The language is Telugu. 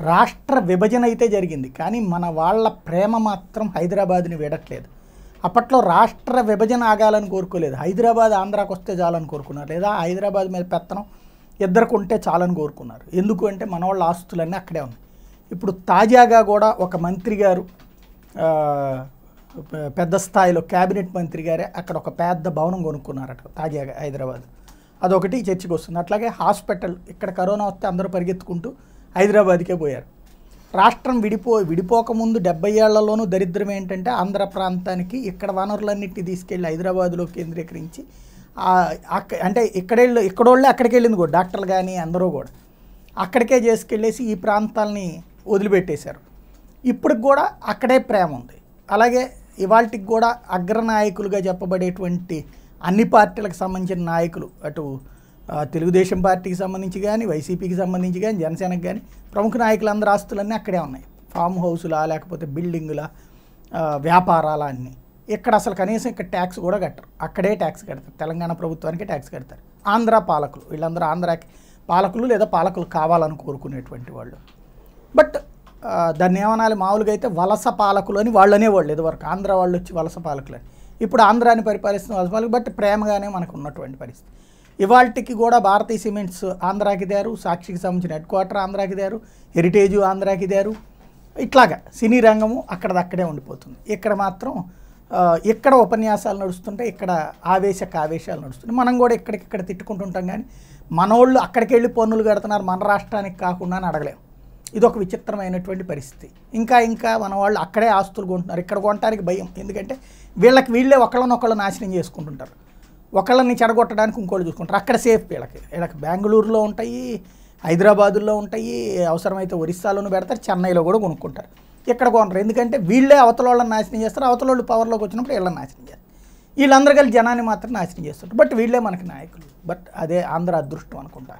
రాష్ట్ర విభజన అయితే జరిగింది కానీ మన వాళ్ళ ప్రేమ మాత్రం హైదరాబాద్ని వీడట్లేదు. అప్పట్లో రాష్ట్ర విభజన ఆగాలని కోరుకోలేదు. హైదరాబాద్ ఆంధ్రాకు వస్తే చాలని కోరుకున్నారు. లేదా హైదరాబాద్ మీద పెత్తనం ఇద్దరికి ఉంటే చాలని కోరుకున్నారు. ఎందుకు అంటే మన వాళ్ళ ఆస్తులన్నీ అక్కడే ఉన్నాయి. ఇప్పుడు తాజాగా కూడా ఒక మంత్రి గారు పెద్ద స్థాయిలో క్యాబినెట్ మంత్రి గారే అక్కడ ఒక పెద్ద భవనం కొనుక్కున్నారట తాజాగా హైదరాబాద్. అదొకటి చర్చకు వస్తుంది. అట్లాగే హాస్పిటల్ ఇక్కడ కరోనా వస్తే అందరూ పరిగెత్తుకుంటూ హైదరాబాద్కే పోయారు. రాష్ట్రం విడిపో విడిపోకముందు డెబ్బై ఏళ్ళలోనూ దరిద్రం ఏంటంటే ఆంధ్ర ప్రాంతానికి ఇక్కడ వనరులన్నింటినీ తీసుకెళ్ళి హైదరాబాద్లో కేంద్రీకరించి అంటే ఇక్కడెళ్ళు ఇక్కడోళ్ళే అక్కడికి వెళ్ళింది కూడా డాక్టర్లు కానీ అందరూ కూడా. అక్కడికే చేసుకెళ్ళేసి ఈ ప్రాంతాలని వదిలిపెట్టేశారు. ఇప్పటికి కూడా అక్కడే ప్రేమ ఉంది. అలాగే ఇవాళకి కూడా అగ్రనాయకులుగా చెప్పబడేటువంటి అన్ని పార్టీలకు సంబంధించిన నాయకులు అటు తెలుగుదేశం పార్టీకి సంబంధించి కానీ వైసీపీకి సంబంధించి కానీ జనసేనకి కానీ ప్రముఖ నాయకులందరి ఆస్తులన్నీ అక్కడే ఉన్నాయి. ఫామ్ హౌసులా లేకపోతే బిల్డింగులా ఆ, వ్యాపారాలా అన్నీ. ఇక్కడ అసలు కనీసం ఇక్కడ ట్యాక్స్ కూడా కట్టరు. అక్కడే ట్యాక్స్ కడతారు. తెలంగాణ ప్రభుత్వానికి ట్యాక్స్ కడతారు. ఆంధ్ర పాలకులు వీళ్ళందరూ ఆంధ్రాకి పాలకులు లేదా పాలకులు కావాలని కోరుకునేటువంటి వాళ్ళు. బట్ దాన్ని ఏమనాలి? మామూలుగా అయితే వలస పాలకులు అని వాళ్ళు అనేవాళ్ళు ఇదివరకు. ఆంధ్ర వాళ్ళు వచ్చి వలస పాలకులు అని. ఇప్పుడు ఆంధ్రాని పరిపాలిస్తున్న వలస పాలకులు బట్ ప్రేమగానే మనకు ఉన్నటువంటి పరిస్థితి. ఇవాళకి కూడా భారతీయ సిమెంట్స్ ఆంధ్రాకి దారు సాక్షికి సంబంధించిన హెడ్ క్వార్టర్ ఆంధ్రాకి దారు హెరిటేజు ఆంధ్రాకి దారు ఇట్లాగా సినీ రంగము అక్కడదక్కడే ఉండిపోతుంది. ఇక్కడ మాత్రం ఇక్కడ ఉపన్యాసాలు నడుస్తుంటే ఇక్కడ ఆవేశక ఆవేశాలు నడుస్తుంటాయి మనం కూడా ఇక్కడికిక్కడ తిట్టుకుంటుంటాం కానీ మనోళ్ళు అక్కడికి వెళ్ళి పన్నులు కడుతున్నారు మన రాష్ట్రానికి కాకుండా అని అడగలేం. ఇది ఒక విచిత్రమైనటువంటి పరిస్థితి. ఇంకా ఇంకా మన వాళ్ళు అక్కడే ఆస్తులు కొంటున్నారు. ఇక్కడ కొనడానికి భయం. ఎందుకంటే వీళ్ళకి వీళ్ళే ఒకళ్ళనొకళ్ళు నాశనం చేసుకుంటుంటారు. ఒకళ్ళని చెడగొట్టడానికి ఇంకోళ్ళు చూసుకుంటారు. అక్కడ సేఫ్ వీళ్ళకి. వీళ్ళకి బెంగళూరులో ఉంటాయి హైదరాబాదులో ఉంటాయి అవసరమైతే ఒరిస్సాలోనూ పెడతారు చెన్నైలో కూడా కొనుక్కుంటారు. ఇక్కడ కొనరు. ఎందుకంటే వీళ్ళే అవతల వాళ్ళని నాశనం చేస్తారు. అవతల వాళ్ళు పవర్లోకి వచ్చినప్పుడు వీళ్ళని నాశనం చేస్తారు వీళ్ళందరూ కలిసి జనాన్ని మాత్రం నాశనం చేస్తారు బట్ వీళ్ళే మనకి నాయకులు. బట్ అదే ఆంధ్ర అదృష్టం అనుకుంటా.